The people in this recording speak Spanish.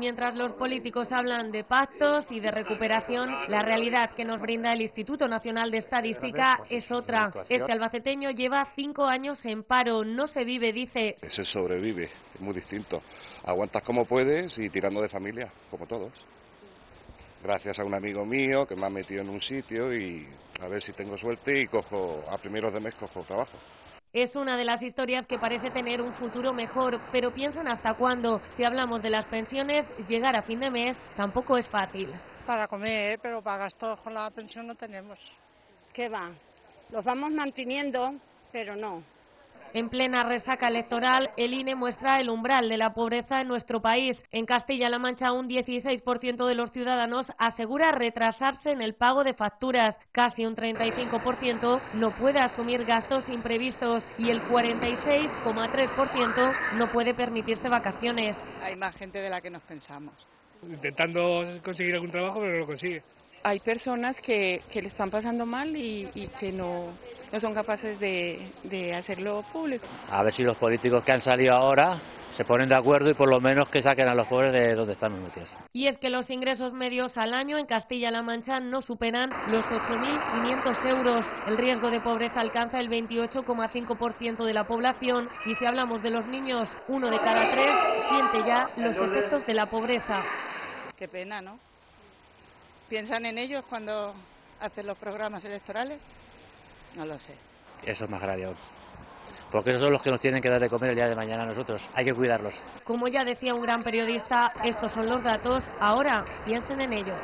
Mientras los políticos hablan de pactos y de recuperación, la realidad que nos brinda el Instituto Nacional de Estadística es otra. Este albaceteño lleva cinco años en paro, no se vive, dice. Se sobrevive, es muy distinto. Aguantas como puedes y tirando de familia, como todos. Gracias a un amigo mío que me ha metido en un sitio y a ver si tengo suerte y cojo, a primeros de mes cojo trabajo. Es una de las historias que parece tener un futuro mejor, pero piensan hasta cuándo. Si hablamos de las pensiones, llegar a fin de mes tampoco es fácil. Para comer, ¿eh? pero para gastos con la pensión no tenemos. ¿Qué va? Los vamos manteniendo, pero no. En plena resaca electoral, el INE muestra el umbral de la pobreza en nuestro país. En Castilla-La Mancha, un 16% de los ciudadanos asegura retrasarse en el pago de facturas. Casi un 35% no puede asumir gastos imprevistos y el 46,3% no puede permitirse vacaciones. Hay más gente de la que nos pensamos. Intentando conseguir algún trabajo, pero no lo consigue hay personas que, que le están pasando mal y, y que no, no, son capaces de, de, hacerlo público. A ver si los políticos que han salido ahora se ponen de acuerdo y por lo menos que saquen a los pobres de donde están metidos. Y es que los ingresos medios al año en Castilla-La Mancha no superan los 8.500 euros. El riesgo de pobreza alcanza el 28,5% de la población y si hablamos de los niños, uno de cada tres siente ya los efectos de la pobreza. Qué pena, ¿no? ¿Piensan en ellos cuando hacen los programas electorales? No lo sé. Eso es más grave aún. Porque esos son los que nos tienen que dar de comer el día de mañana a nosotros. Hay que cuidarlos. Como ya decía un gran periodista, estos son los datos. Ahora piensen en ellos.